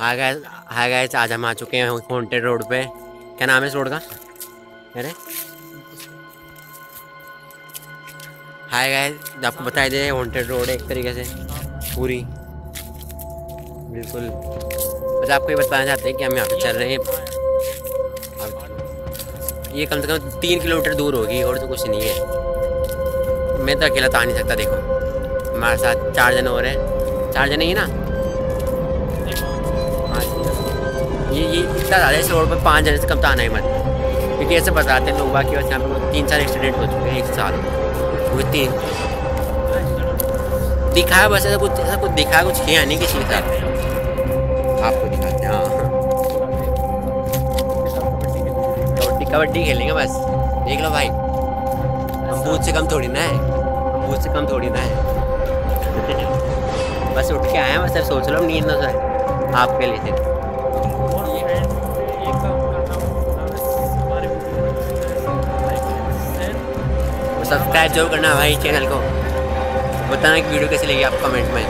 Hi guys आज हम आ चुके हैं हॉन्टेड रोड पे। क्या नाम है इस रोड का? अरे। हाय गाइस आपको बताई दे हॉन्टेड रोड है एक तरीके से। पूरी। बिल्कुल। बस आपको ये बताना चाहते हैं कि हम यहाँ पे चल रहे हैं। ये कम से कम तीन किलोमीटर दूर होगी और तो कुछ नहीं है। मैं तो अकेला तो नहीं सकता, देखो। हमारे साथ चार जन और हैं। चार जने ही ना? इतना ज़्यादा इस रोड पर पाँच जने से कम तो आना ही मत। क्योंकि ऐसे बताते हैं लोग, बाकी बस यहाँ पे तीन चार एक्सीडेंट हो चुके हैं एक साल। वो तीन। दिखाया बस, ऐसा कुछ ऐसा कुछ दिखाया कुछ किया नहीं किसी के साथ। आपको दिखाते हैं हाँ कबड्डी कबड्डी खेलेंगे बस। देख लो भाई। हम बूथ से कम थोड़ी ना है। बूथ से कम थोड़ी ना है। बस उठ के आए हैं, बस सोच लो, नींद ना सोए आपके लिए। सब्सक्राइब ज़रूर करना भाई चैनल को। बताना कि वीडियो कैसी लगी आप कमेंट में।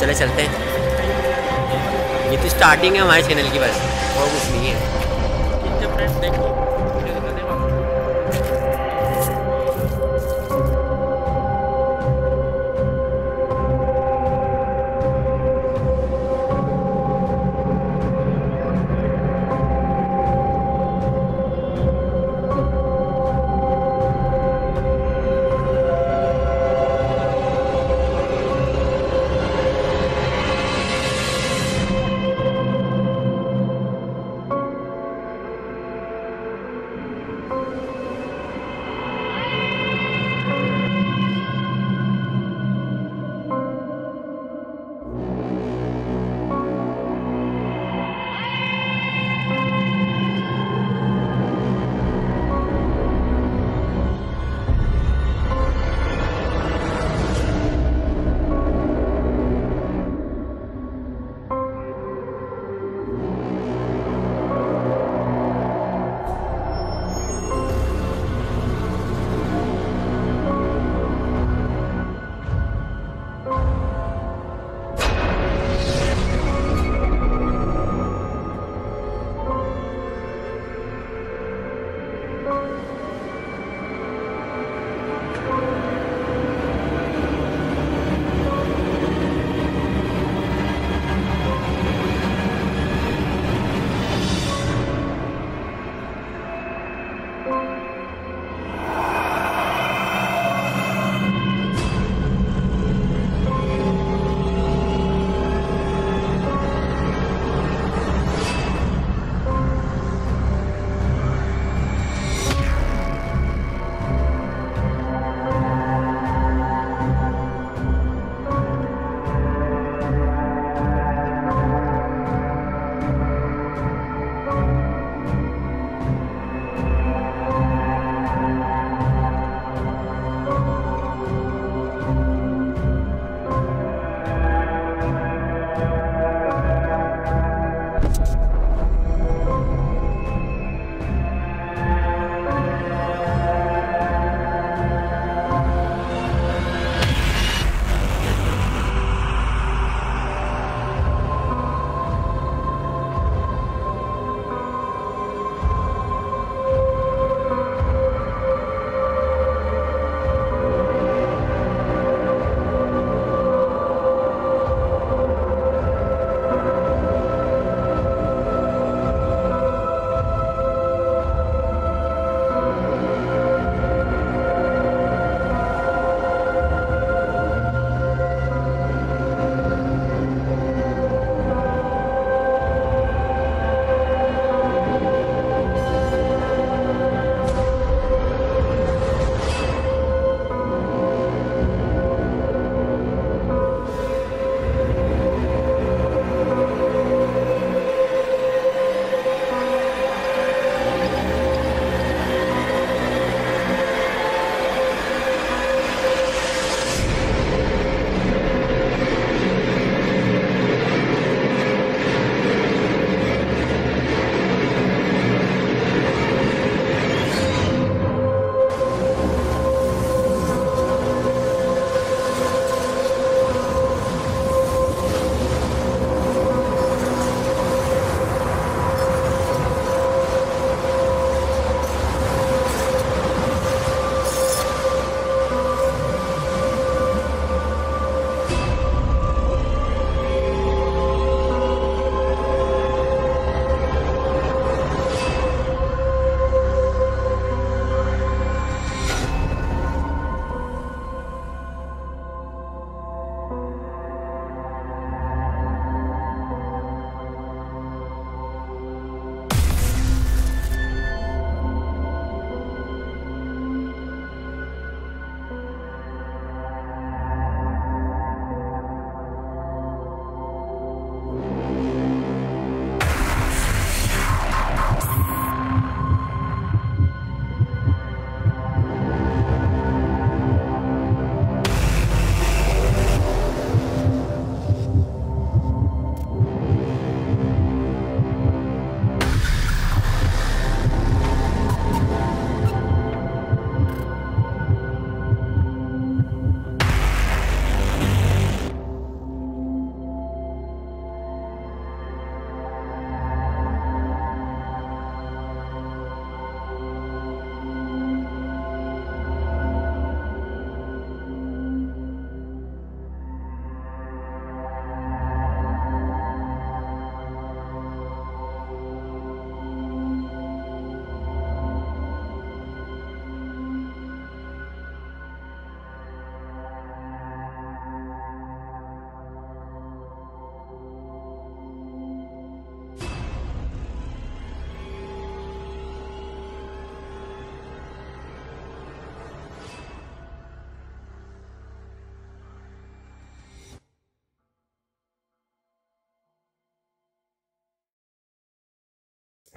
चले चलते हैं। ये तो स्टार्टिंग है हमारे चैनल की बस। और कुछ नहीं है। देखो।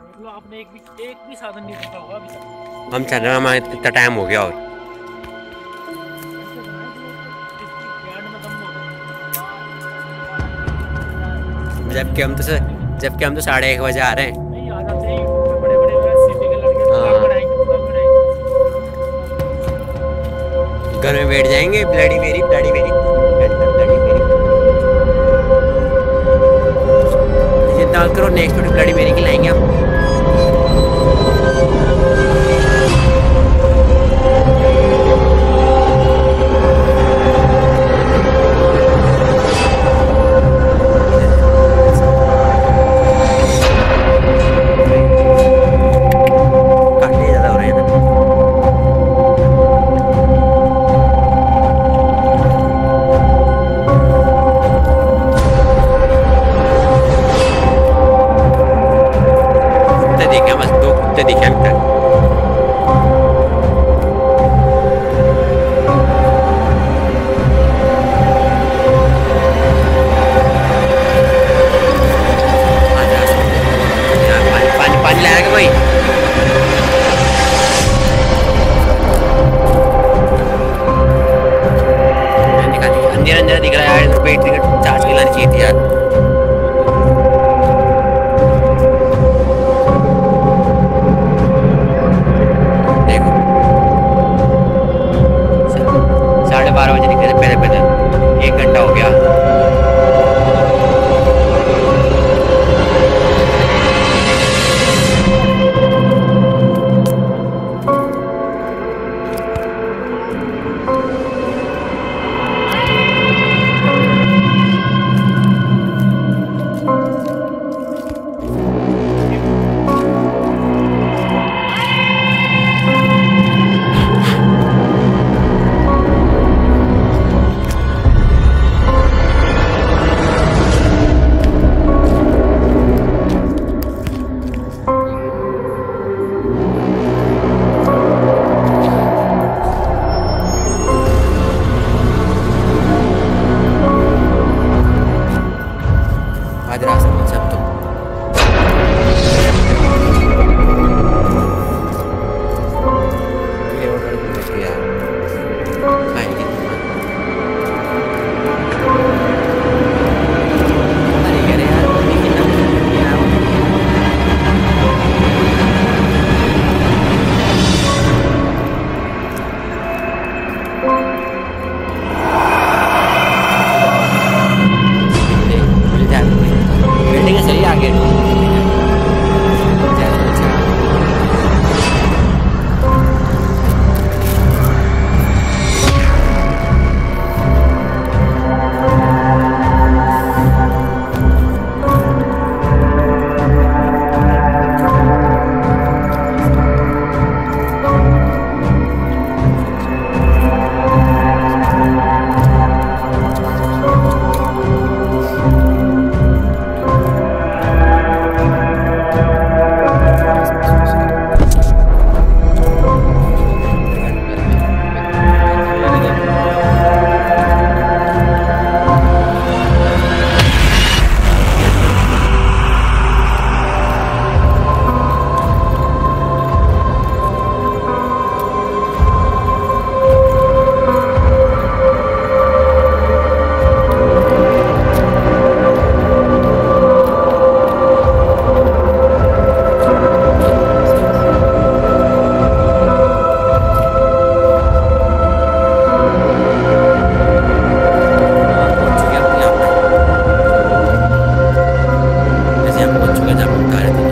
मतलब आपने एक भी एक भी साधन नहीं देखा होगा अभी तक। हम चल रहे हैं हमारे इतना टाइम हो गया और। जबकि हम तो सर जबकि हम तो साढ़े एक बजे आ रहे हैं। घर में बैठ जाएँगे ब्लडी मेरी ब्लडी मेरी। ब्लडी मेरी जितना करो नेक्स्ट वीडियो ब्लडी मेरी की लाएँगे हम। गजब कार्यक्रम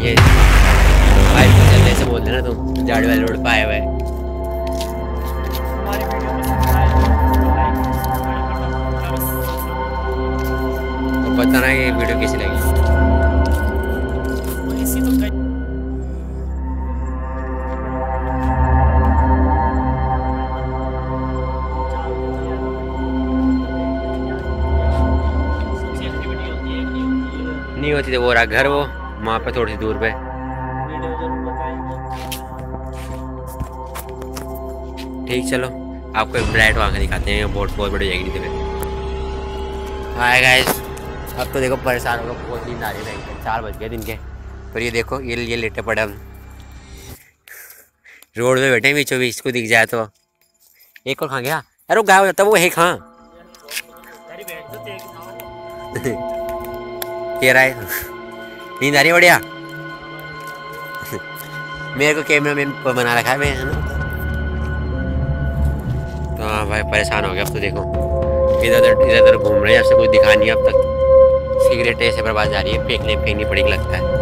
ये। चलने से बोल देना तुम, जाड़ वाले रोड हुए। हैं। हमारी वीडियो कैसी लगी। नहीं होती होती तो वो रहा घर वो। वहाँ पे थोड़ी दूर पे। ठीक, चलो। आपको एक ब्राइट वहाँ का दिखाते हैं बोट बहुत बड़ी जाएगी नहीं तो हाय गाइस अब तो देखो, परेशान होगा बहुत नींद आ रही है चार बज गए दिन के। पर ये देखो, ये ये लेटे पड़े हम। रोड पे बैठे हैं बीचों बीच को दिख जाए तो। एक और खा गया अरे वो गायब हो जाता वो है कहाँ ना ये रहा है। नींद आ रही बढ़िया मेरे को कैमरा मैन बना रखा है मैं ना तो हाँ भाई परेशान हो गया अब तो देखो इधर उधर इधर उधर घूम रहे हैं आपसे कुछ दिखा नहीं अब तक सिगरेट ऐसे बर्बाद जा रही है फेंकने फेंकनी पड़ेगी लगता है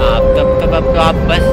हाँ तब तब अब तो आप बस